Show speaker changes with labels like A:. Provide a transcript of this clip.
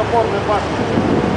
A: опорный башни.